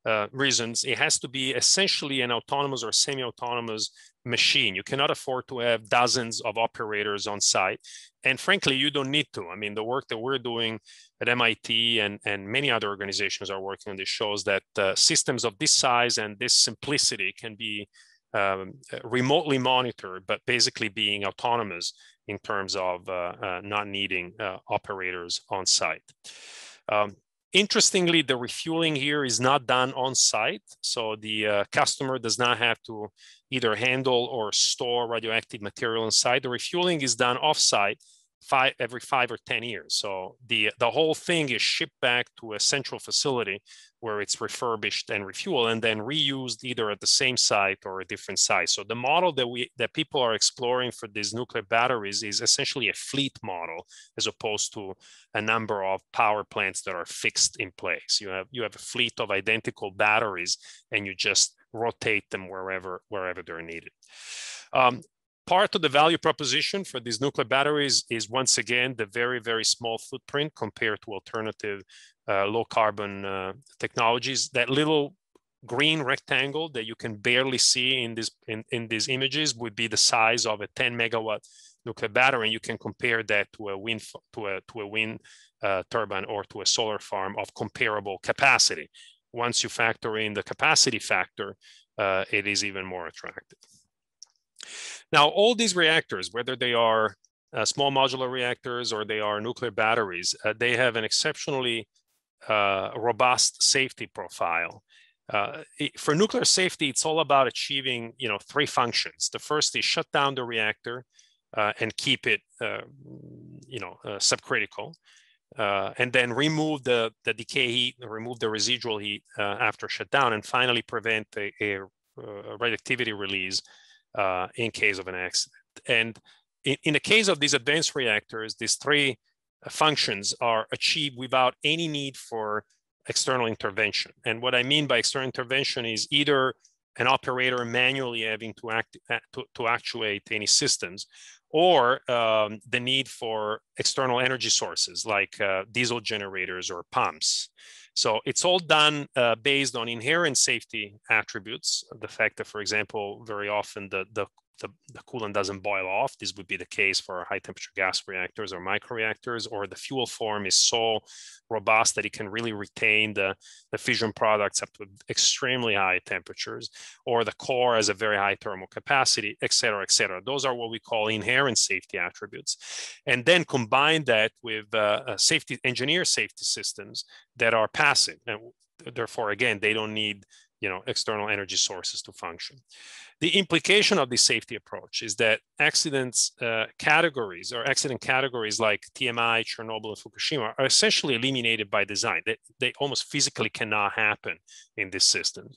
uh, reasons, it has to be essentially an autonomous or semi-autonomous machine. You cannot afford to have dozens of operators on site. And frankly, you don't need to. I mean, the work that we're doing at MIT and, and many other organizations are working on this shows that uh, systems of this size and this simplicity can be um, remotely monitored, but basically being autonomous in terms of uh, uh, not needing uh, operators on site. Um, Interestingly, the refueling here is not done on site. So the uh, customer does not have to either handle or store radioactive material inside. The refueling is done off site five, every five or 10 years. So the, the whole thing is shipped back to a central facility where it's refurbished and refueled and then reused either at the same site or a different site. So the model that we that people are exploring for these nuclear batteries is essentially a fleet model as opposed to a number of power plants that are fixed in place. You have you have a fleet of identical batteries and you just rotate them wherever wherever they're needed. Um, part of the value proposition for these nuclear batteries is once again the very very small footprint compared to alternative uh, low carbon uh, technologies. That little green rectangle that you can barely see in this in, in these images would be the size of a 10 megawatt nuclear battery and you can compare that to a wind to a to a wind uh, turbine or to a solar farm of comparable capacity once you factor in the capacity factor uh, it is even more attractive now all these reactors whether they are uh, small modular reactors or they are nuclear batteries uh, they have an exceptionally uh, robust safety profile. Uh, for nuclear safety, it's all about achieving, you know, three functions. The first is shut down the reactor uh, and keep it, uh, you know, subcritical, and then remove the, the decay heat, remove the residual heat after shutdown, and finally prevent a, a uh, radioactivity release uh, in case of an accident. And in, in the case of these advanced reactors, these three functions are achieved without any need for external intervention. And what I mean by external intervention is either an operator manually having to, act, to, to actuate any systems, or um, the need for external energy sources like uh, diesel generators or pumps. So it's all done uh, based on inherent safety attributes. The fact that, for example, very often the, the the, the coolant doesn't boil off. This would be the case for high temperature gas reactors or microreactors, or the fuel form is so robust that it can really retain the, the fission products up to extremely high temperatures, or the core has a very high thermal capacity, et cetera, et cetera. Those are what we call inherent safety attributes. And then combine that with uh, uh safety engineer safety systems that are passive. And therefore, again, they don't need you know, external energy sources to function. The implication of the safety approach is that accidents uh, categories or accident categories like TMI, Chernobyl, and Fukushima are essentially eliminated by design. They, they almost physically cannot happen in this system.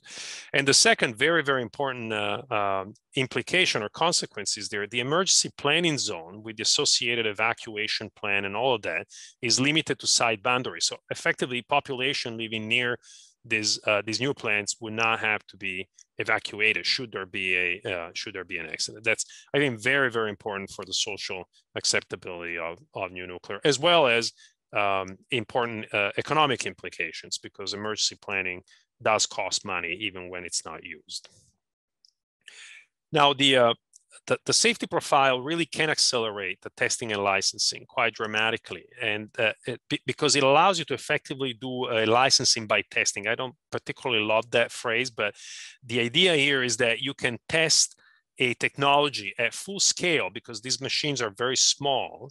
And the second very, very important uh, um, implication or consequence is there, the emergency planning zone with the associated evacuation plan and all of that is limited to site boundaries. So effectively population living near these uh, these new plants would not have to be evacuated should there be a uh, should there be an accident. That's I think very very important for the social acceptability of of new nuclear as well as um, important uh, economic implications because emergency planning does cost money even when it's not used. Now the uh, the, the safety profile really can accelerate the testing and licensing quite dramatically. And uh, it, because it allows you to effectively do a licensing by testing. I don't particularly love that phrase, but the idea here is that you can test a technology at full scale because these machines are very small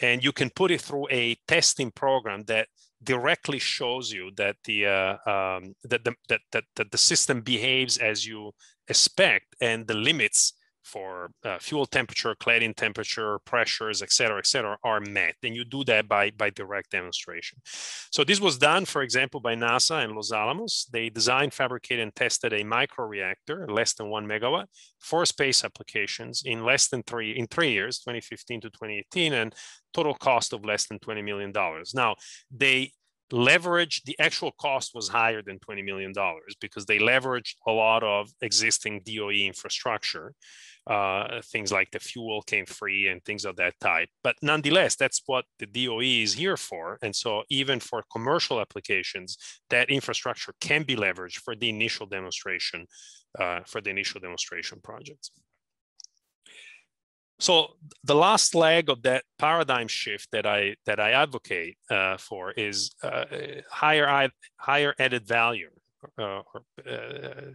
and you can put it through a testing program that directly shows you that the uh, um, that, the, that, that, that the system behaves as you expect and the limits for uh, fuel temperature, cladding temperature, pressures, et cetera, et cetera, are met. And you do that by, by direct demonstration. So this was done, for example, by NASA and Los Alamos. They designed, fabricated, and tested a microreactor, less than one megawatt, for space applications in less than three, in three years, 2015 to 2018, and total cost of less than $20 million. Now, they leverage the actual cost was higher than $20 million because they leveraged a lot of existing DOE infrastructure uh, things like the fuel came free and things of that type. But nonetheless, that's what the DOE is here for. And so even for commercial applications, that infrastructure can be leveraged for the initial demonstration, uh, for the initial demonstration projects. So the last leg of that paradigm shift that I that I advocate uh, for is uh, higher higher added value, uh, uh,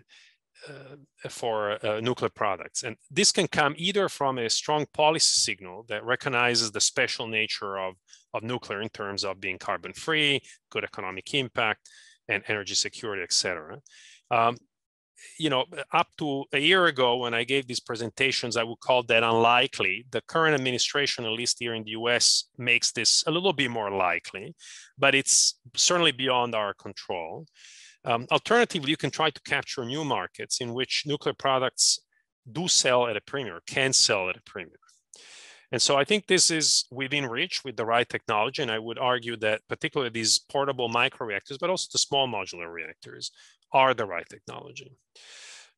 uh, for uh, nuclear products. And this can come either from a strong policy signal that recognizes the special nature of, of nuclear in terms of being carbon free, good economic impact, and energy security, et cetera. Um, you know, up to a year ago when I gave these presentations, I would call that unlikely. The current administration, at least here in the US, makes this a little bit more likely, but it's certainly beyond our control. Um, alternatively, you can try to capture new markets in which nuclear products do sell at a premium, or can sell at a premium. And so I think this is within reach with the right technology. And I would argue that particularly these portable microreactors, but also the small modular reactors are the right technology.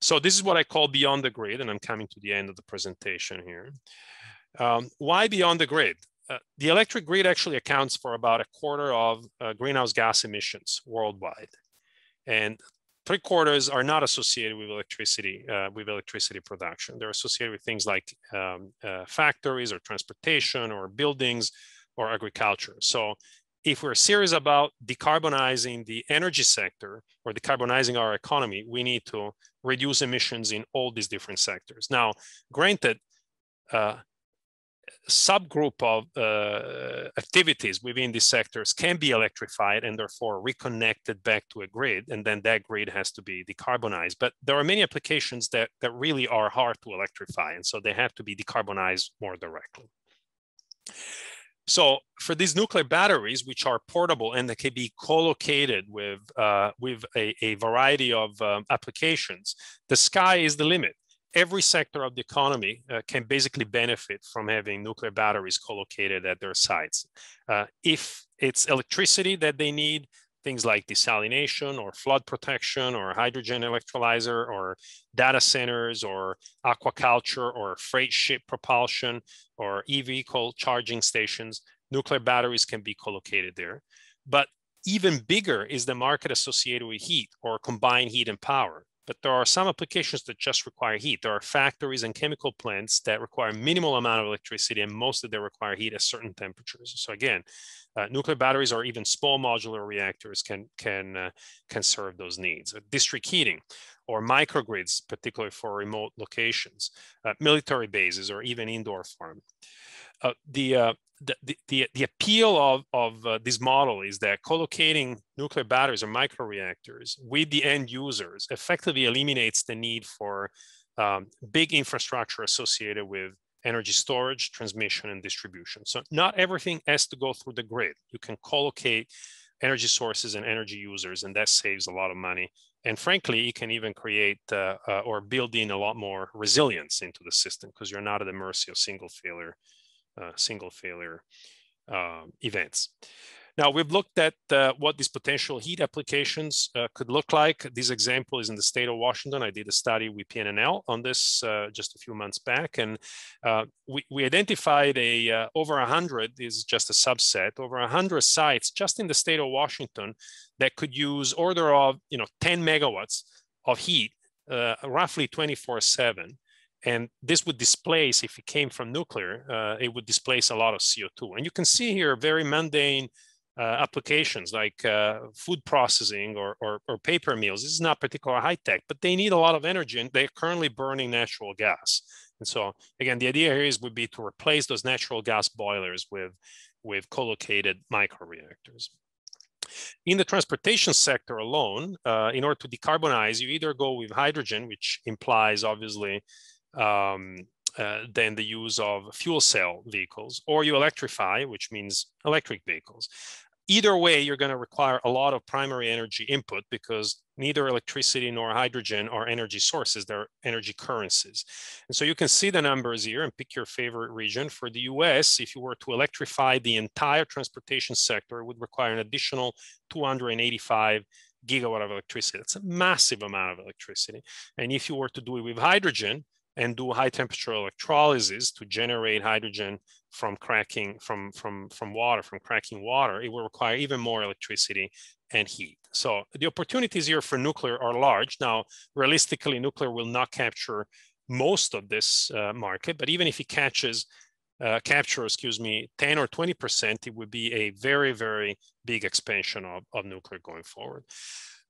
So this is what I call beyond the grid, and I'm coming to the end of the presentation here. Um, why beyond the grid? Uh, the electric grid actually accounts for about a quarter of uh, greenhouse gas emissions worldwide and three quarters are not associated with electricity uh, with electricity production they're associated with things like um, uh, factories or transportation or buildings or agriculture so if we're serious about decarbonizing the energy sector or decarbonizing our economy we need to reduce emissions in all these different sectors now granted uh, subgroup of uh, activities within these sectors can be electrified and therefore reconnected back to a grid, and then that grid has to be decarbonized. But there are many applications that, that really are hard to electrify, and so they have to be decarbonized more directly. So for these nuclear batteries, which are portable and they can be co-located with, uh, with a, a, variety of um, applications, the sky is the limit. Every sector of the economy uh, can basically benefit from having nuclear batteries co-located at their sites. Uh, if it's electricity that they need, things like desalination or flood protection or hydrogen electrolyzer or data centers or aquaculture or freight ship propulsion or e-vehicle charging stations, nuclear batteries can be co-located there. But even bigger is the market associated with heat or combined heat and power. But there are some applications that just require heat. There are factories and chemical plants that require minimal amount of electricity and most of them require heat at certain temperatures. So again, uh, nuclear batteries or even small modular reactors can, can, uh, can serve those needs. Uh, district heating or microgrids, particularly for remote locations, uh, military bases, or even indoor farm. Uh, the, uh, the, the, the, appeal of, of this model is that co-locating nuclear batteries or microreactors with the end users effectively eliminates the need for um, big infrastructure associated with energy storage, transmission, and distribution. So not everything has to go through the grid. You can co-locate energy sources and energy users, and that saves a lot of money. And frankly, you can even create uh, uh, or build in a lot more resilience into the system because you're not at the mercy of single failure, uh, single failure um, events. Now we've looked at uh, what these potential heat applications uh, could look like. This example is in the state of Washington. I did a study with PNNL on this uh, just a few months back, and uh, we, we identified a uh, over 100 is just a subset, over 100 sites just in the state of Washington that could use order of you know 10 megawatts of heat, uh, roughly 24/7 and this would displace if it came from nuclear uh, it would displace a lot of co2 and you can see here very mundane uh, applications like uh, food processing or, or, or, paper mills. This is not particularly high tech, but they need a lot of energy and they're currently burning natural gas. And so again, the idea here is would be to replace those natural gas boilers with, with co-located microreactors. In the transportation sector alone, uh, in order to decarbonize, you either go with hydrogen, which implies obviously um, uh, than the use of fuel cell vehicles, or you electrify, which means electric vehicles. Either way, you're going to require a lot of primary energy input because neither electricity nor hydrogen are energy sources, they're energy currencies. And so you can see the numbers here and pick your favorite region. For the US, if you were to electrify the entire transportation sector, it would require an additional 285 gigawatt of electricity. That's a massive amount of electricity. And if you were to do it with hydrogen, and do high temperature electrolysis to generate hydrogen from cracking from from from water from cracking water it will require even more electricity and heat so the opportunities here for nuclear are large now realistically nuclear will not capture most of this uh, market but even if it catches uh, capture, excuse me, 10 or 20%, it would be a very, very big expansion of, of nuclear going forward.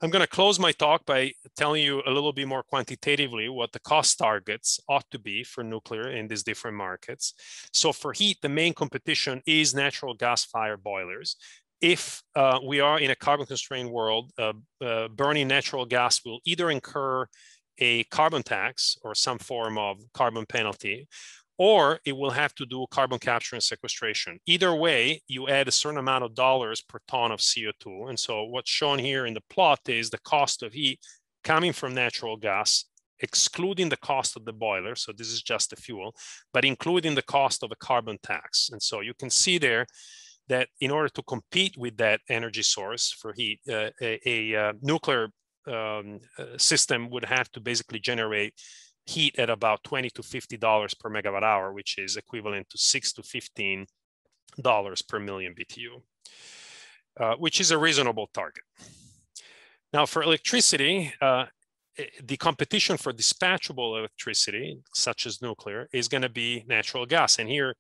I'm going to close my talk by telling you a little bit more quantitatively what the cost targets ought to be for nuclear in these different markets. So for heat, the main competition is natural gas fire boilers. If uh, we are in a carbon constrained world, uh, uh, burning natural gas will either incur a carbon tax or some form of carbon penalty, or it will have to do carbon capture and sequestration. Either way, you add a certain amount of dollars per ton of CO2. And so what's shown here in the plot is the cost of heat coming from natural gas, excluding the cost of the boiler. So this is just the fuel, but including the cost of a carbon tax. And so you can see there that in order to compete with that energy source for heat, uh, a, a, uh, nuclear um, uh, system would have to basically generate heat at about 20 to 50 dollars per megawatt hour which is equivalent to 6 to 15 dollars per million btu uh, which is a reasonable target. Now for electricity uh, eh, the competition for dispatchable electricity such as nuclear is going to be natural gas. And here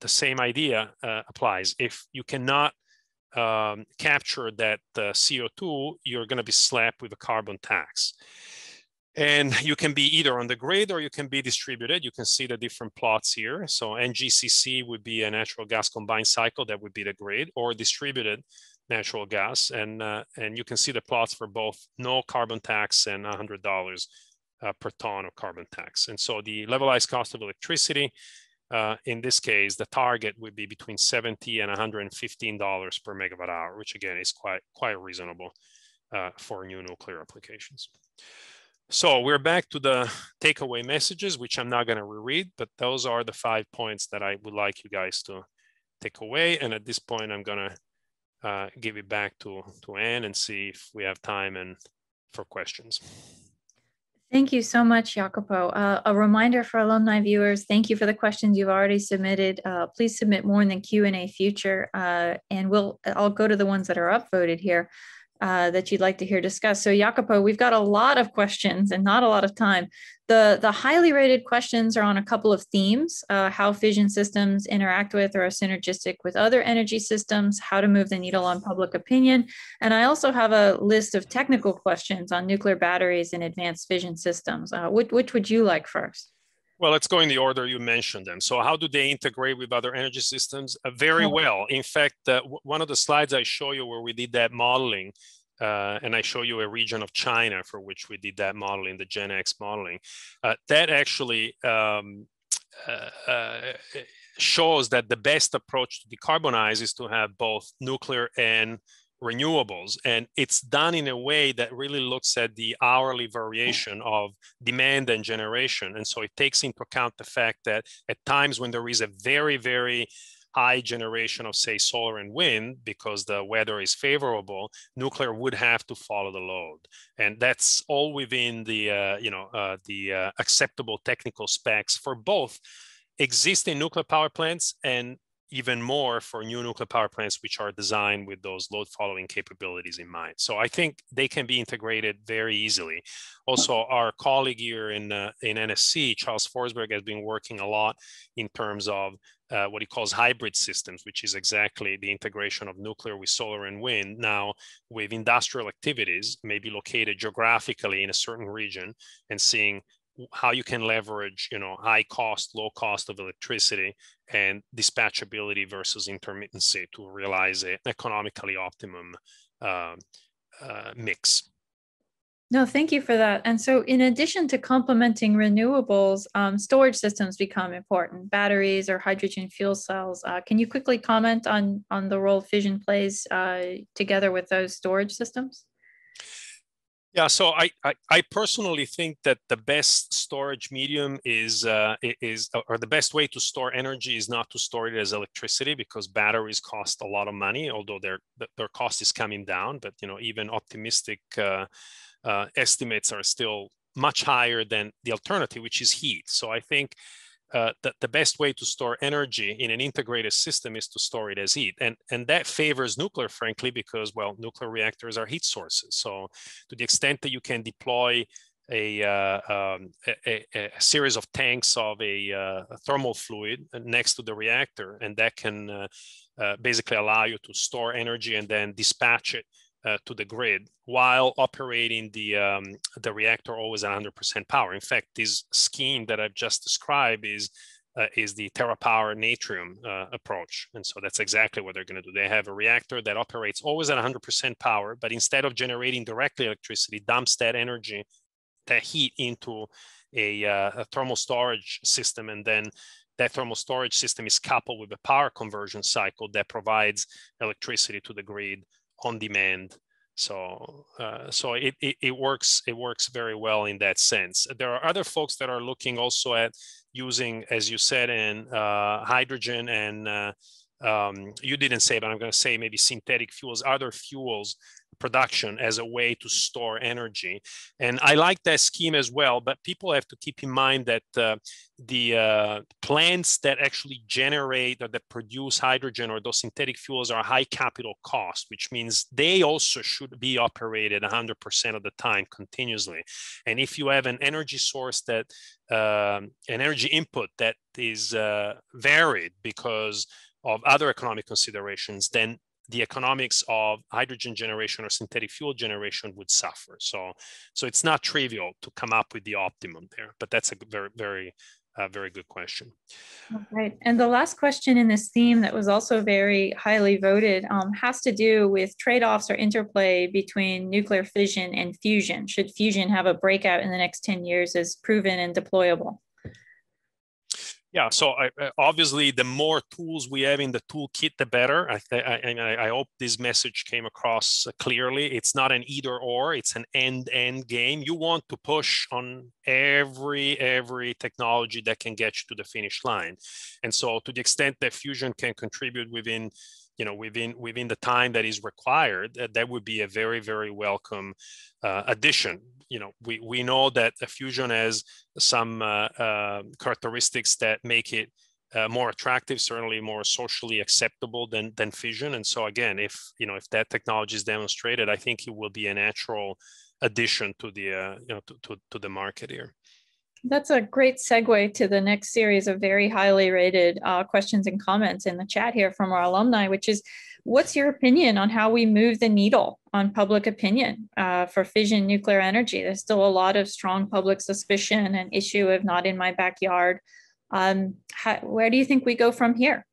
the same idea uh, applies. If you cannot um, capture that uh, CO2, you're going to be slapped with a carbon tax. And you can be either on the grid or you can be distributed. You can see the different plots here. So NGCC would be a natural gas combined cycle, that would be the grid, or distributed natural gas. And, uh, and you can see the plots for both no carbon tax and $100 uh, per ton of carbon tax. And so the levelized cost of electricity uh, in this case, the target would be between 70 and 115 dollars per megawatt hour, which again is quite quite reasonable uh, for new nuclear applications. So we're back to the takeaway messages, which I'm not going to reread, but those are the five points that I would like you guys to take away. And at this point, I'm going to uh, give it back to, to Anne and see if we have time and for questions. Thank you so much, Jacopo. Uh, a reminder for alumni viewers, thank you for the questions you've already submitted. Uh, please submit more in the Q&A future, uh, and we'll, I'll go to the ones that are upvoted here uh, that you'd like to hear discussed. So Jacopo, we've got a lot of questions and not a lot of time. The, the highly rated questions are on a couple of themes, uh, how fission systems interact with or are synergistic with other energy systems, how to move the needle on public opinion. And I also have a list of technical questions on nuclear batteries and advanced fission systems. Uh, which, which would you like first? Well, let's go in the order you mentioned them. So how do they integrate with other energy systems? Uh, very well. In fact, uh, one of the slides I show you where we did that modeling, uh, and I show you a region of China for which we did that modeling, the Gen X modeling, uh, that actually um, uh, uh, shows that the best approach to decarbonize is to have both nuclear and renewables. And it's done in a way that really looks at the hourly variation of demand and generation. And so it takes into account the fact that at times when there is a very, very high generation of say solar and wind because the weather is favorable nuclear would have to follow the load and that's all within the uh, you know uh, the uh, acceptable technical specs for both existing nuclear power plants and even more for new nuclear power plants which are designed with those load following capabilities in mind. So I think they can be integrated very easily. Also, our colleague here in, uh, in NSE, Charles Forsberg, has been working a lot in terms of uh, what he calls hybrid systems, which is exactly the integration of nuclear with solar and wind. Now, with industrial activities, maybe located geographically in a certain region, and seeing how you can leverage you know high cost low cost of electricity and dispatchability versus intermittency to realize an economically optimum uh, uh, mix. No thank you for that. And so in addition to complementing renewables um, storage systems become important. Batteries or hydrogen fuel cells uh, can you quickly comment on on the role fission plays uh, together with those storage systems yeah, so I, I, I personally think that the best storage medium is uh, is or the best way to store energy is not to store it as electricity because batteries cost a lot of money, although their their cost is coming down. But you know, even optimistic uh, uh, estimates are still much higher than the alternative, which is heat. So I think uh, that the best way to store energy in an integrated system is to store it as heat. And, and that favors nuclear, frankly, because, well, nuclear reactors are heat sources. So to the extent that you can deploy a, uh, um, a, a, series of tanks of a, uh, a, thermal fluid next to the reactor, and that can uh, uh, basically allow you to store energy and then dispatch it uh, to the grid while operating the um, the reactor always at 100% power. In fact, this scheme that I've just described is uh, is the TerraPower Natrium uh, approach, and so that's exactly what they're going to do. They have a reactor that operates always at 100% power, but instead of generating directly electricity, dumps that energy, that heat into a, uh, a thermal storage system, and then that thermal storage system is coupled with a power conversion cycle that provides electricity to the grid on demand. So, uh, so it, it, it, works it works very well in that sense. There are other folks that are looking also at using, as you said, in uh, hydrogen and uh, um, you didn't say, but I'm going to say maybe synthetic fuels, other fuels production as a way to store energy. And I like that scheme as well, but people have to keep in mind that uh, the uh, plants that actually generate or that produce hydrogen or those synthetic fuels are high capital cost, which means they also should be operated 100% of the time continuously. And if you have an energy source that, uh, an energy input that is uh, varied because of other economic considerations, then the economics of hydrogen generation or synthetic fuel generation would suffer. So, so it's not trivial to come up with the optimum there, but that's a very, very, uh, very good question. Right. And the last question in this theme that was also very highly voted um, has to do with trade-offs or interplay between nuclear fission and fusion. Should fusion have a breakout in the next 10 years as proven and deployable? Yeah, so I, obviously, the more tools we have in the toolkit, the better. I, I, I hope this message came across clearly. It's not an either or; it's an end-end game. You want to push on every every technology that can get you to the finish line, and so to the extent that Fusion can contribute within you know within within the time that is required that, that would be a very very welcome uh, addition you know we we know that fusion has some uh, uh, characteristics that make it uh, more attractive certainly more socially acceptable than than fission. And so again if you know if that technology is demonstrated i think it will be a natural addition to the uh, you know to, to, to the market here that's a great segue to the next series of very highly rated uh, questions and comments in the chat here from our alumni, which is what's your opinion on how we move the needle on public opinion uh, for fission nuclear energy? There's still a lot of strong public suspicion and issue of not in my backyard. Um, how, where do you think we go from here?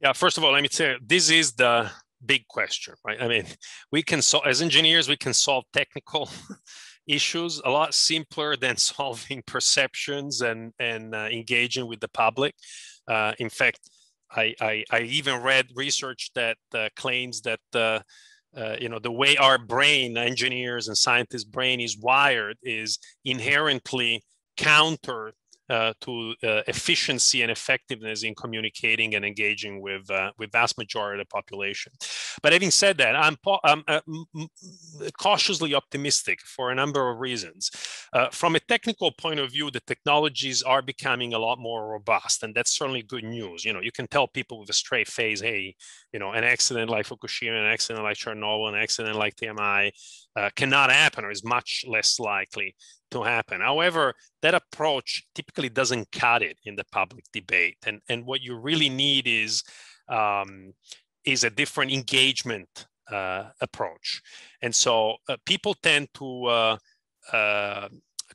Yeah, first of all, let me say this is the big question, right? I mean, we can solve as engineers, we can solve technical issues a lot simpler than solving perceptions and and uh, engaging with the public. Uh, in fact, I, I, I even read research that uh, claims that uh, uh, you know the way our brain, engineers and scientists' brain is wired, is inherently counter uh, to uh, efficiency and effectiveness in communicating and engaging with uh, with vast majority of the population. But having said that, I'm, I'm uh, cautiously optimistic for a number of reasons. Uh, from a technical point of view, the technologies are becoming a lot more robust, and that's certainly good news. You know, you can tell people with a straight face, hey, you know, an accident like Fukushima, an accident like Chernobyl, an accident like TMI uh, cannot happen or is much less likely to happen. However, that approach typically doesn't cut it in the public debate. And, and what you really need is, um, is a different engagement uh, approach. And so uh, people tend to uh, uh,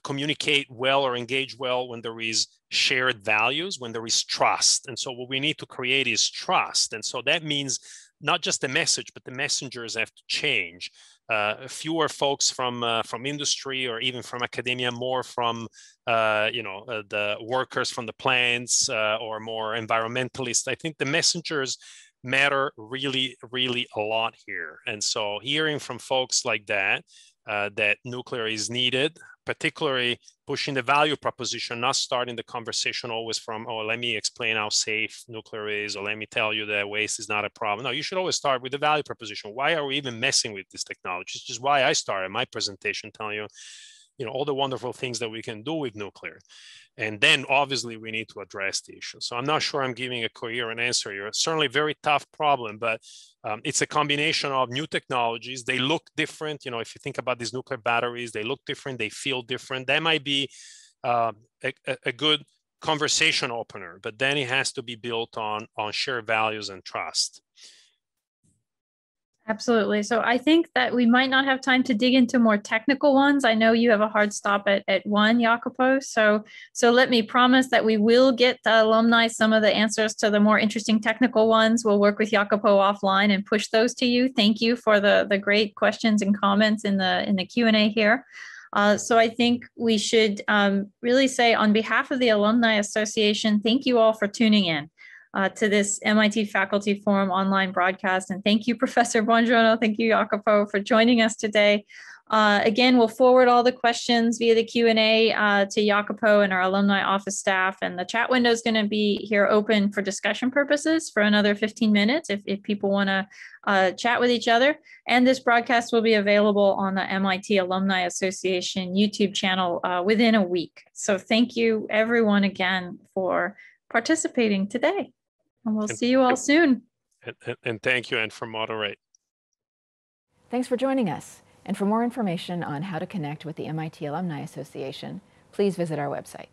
communicate well or engage well when there is shared values, when there is trust. And so what we need to create is trust. And so that means not just the message, but the messengers have to change uh, fewer folks from uh, from industry or even from academia, more from uh, you know uh, the workers from the plants uh, or more environmentalists. I think the messengers matter really, really a lot here. And so hearing from folks like that, uh, that nuclear is needed, particularly pushing the value proposition, not starting the conversation always from, oh, let me explain how safe nuclear is, or let me tell you that waste is not a problem. No, you should always start with the value proposition. Why are we even messing with this technology? It's just why I started my presentation telling you, you know, all the wonderful things that we can do with nuclear. And then obviously we need to address the issue. So I'm not sure I'm giving a coherent answer here. It's certainly a very tough problem, but um, it's a combination of new technologies. They look different. You know, if you think about these nuclear batteries, they look different, they feel different. That might be uh, a, a good conversation opener, but then it has to be built on, on shared values and trust. Absolutely. So I think that we might not have time to dig into more technical ones. I know you have a hard stop at, at one, Jacopo. So so let me promise that we will get the alumni some of the answers to the more interesting technical ones. We'll work with Jacopo offline and push those to you. Thank you for the, the great questions and comments in the in the Q&A here. Uh, so I think we should um, really say on behalf of the Alumni Association, thank you all for tuning in uh, to this MIT Faculty Forum online broadcast. And thank you, Professor Buongiorno. Thank you, Jacopo, for joining us today. Uh, again, we'll forward all the questions via the Q&A uh, to Jacopo and our alumni office staff. And the chat window is going to be here open for discussion purposes for another 15 minutes if, if people want to uh, chat with each other. And this broadcast will be available on the MIT Alumni Association YouTube channel uh, within a week. So thank you everyone again for participating today. And we'll and see you all soon. And, and thank you, Anne for moderate. Thanks for joining us. And for more information on how to connect with the MIT Alumni Association, please visit our website.